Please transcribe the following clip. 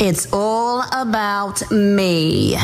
It's all about me.